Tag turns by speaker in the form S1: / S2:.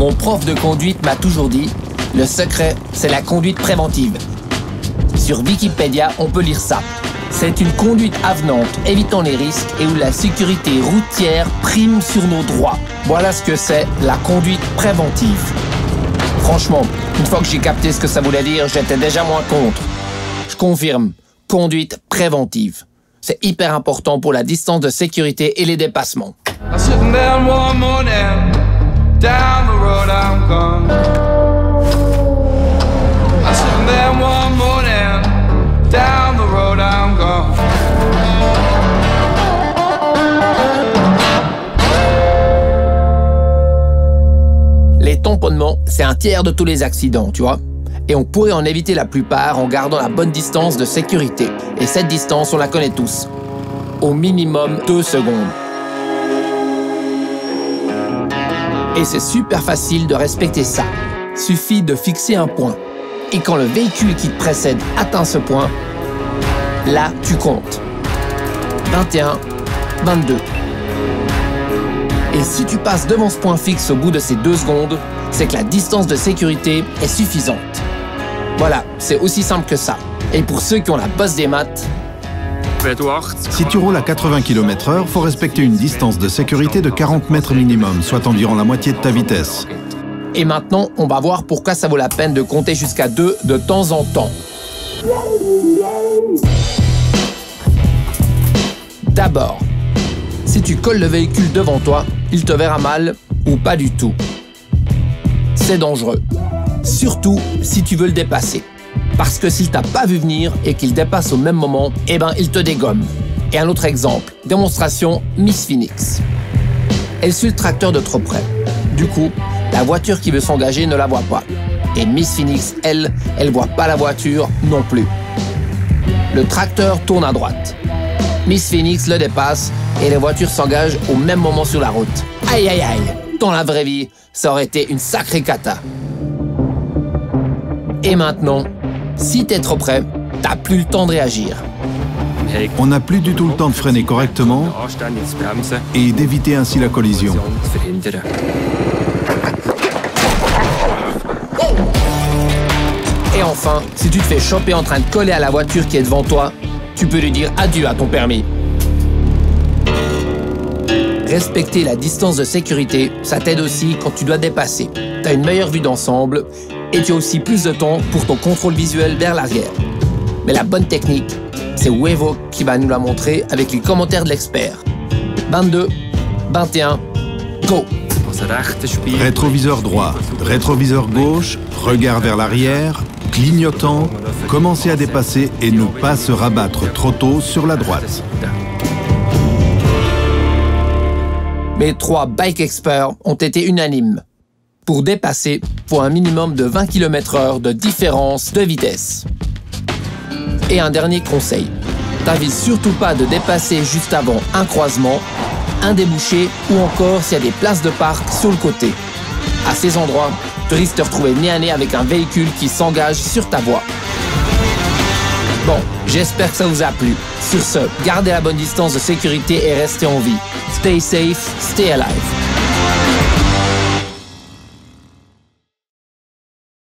S1: Mon prof de conduite m'a toujours dit, le secret, c'est la conduite préventive. Sur Wikipédia, on peut lire ça. C'est une conduite avenante, évitant les risques et où la sécurité routière prime sur nos droits. Voilà ce que c'est la conduite préventive. Franchement, une fois que j'ai capté ce que ça voulait dire, j'étais déjà moins contre. Je confirme, conduite préventive. C'est hyper important pour la distance de sécurité et les dépassements. Les tamponnements, c'est un tiers de tous les accidents, tu vois. Et on pourrait en éviter la plupart en gardant la bonne distance de sécurité. Et cette distance, on la connaît tous. Au minimum 2 secondes. Et c'est super facile de respecter ça. Suffit de fixer un point. Et quand le véhicule qui te précède atteint ce point, là, tu comptes. 21, 22. Et si tu passes devant ce point fixe au bout de ces deux secondes, c'est que la distance de sécurité est suffisante. Voilà, c'est aussi simple que ça. Et pour ceux qui ont la bosse des maths,
S2: si tu roules à 80 km/h, faut respecter une distance de sécurité de 40 mètres minimum, soit environ la moitié de ta vitesse.
S1: Et maintenant, on va voir pourquoi ça vaut la peine de compter jusqu'à 2 de temps en temps. D'abord, si tu colles le véhicule devant toi, il te verra mal ou pas du tout. C'est dangereux. Surtout si tu veux le dépasser. Parce que s'il t'a pas vu venir et qu'il dépasse au même moment, eh ben il te dégomme. Et un autre exemple, démonstration Miss Phoenix. Elle suit le tracteur de trop près. Du coup, la voiture qui veut s'engager ne la voit pas. Et Miss Phoenix, elle, elle voit pas la voiture non plus. Le tracteur tourne à droite. Miss Phoenix le dépasse et la voiture s'engage au même moment sur la route. Aïe aïe aïe, dans la vraie vie, ça aurait été une sacrée cata. Et maintenant, si t'es trop près, t'as plus le temps de réagir.
S2: On n'a plus du tout le temps de freiner correctement et d'éviter ainsi la collision.
S1: Et enfin, si tu te fais choper en train de coller à la voiture qui est devant toi, tu peux lui dire adieu à ton permis. Respecter la distance de sécurité, ça t'aide aussi quand tu dois dépasser. T'as une meilleure vue d'ensemble et tu as aussi plus de temps pour ton contrôle visuel vers l'arrière. Mais la bonne technique, c'est Wevo qui va nous la montrer avec les commentaires de l'expert. 22, 21, go
S2: Rétroviseur droit, rétroviseur gauche, regard vers l'arrière, clignotant, commencer à dépasser et ne pas se rabattre trop tôt sur la droite.
S1: Mes trois bike experts ont été unanimes. Pour dépasser, faut un minimum de 20 km/h de différence de vitesse. Et un dernier conseil, t'invite surtout pas de dépasser juste avant un croisement, un débouché ou encore s'il y a des places de parc sur le côté. À ces endroits, tu risques de te retrouver nez à nez avec un véhicule qui s'engage sur ta voie. Bon, j'espère que ça vous a plu. Sur ce, gardez la bonne distance de sécurité et restez en vie. Stay safe, stay alive.